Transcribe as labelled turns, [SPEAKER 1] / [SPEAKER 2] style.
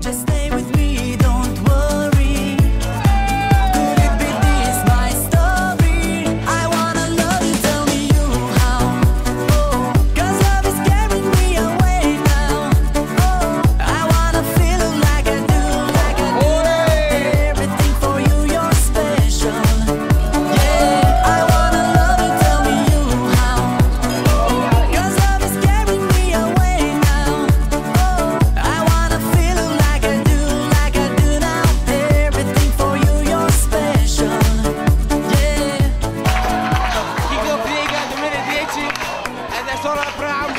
[SPEAKER 1] Just
[SPEAKER 2] bola pra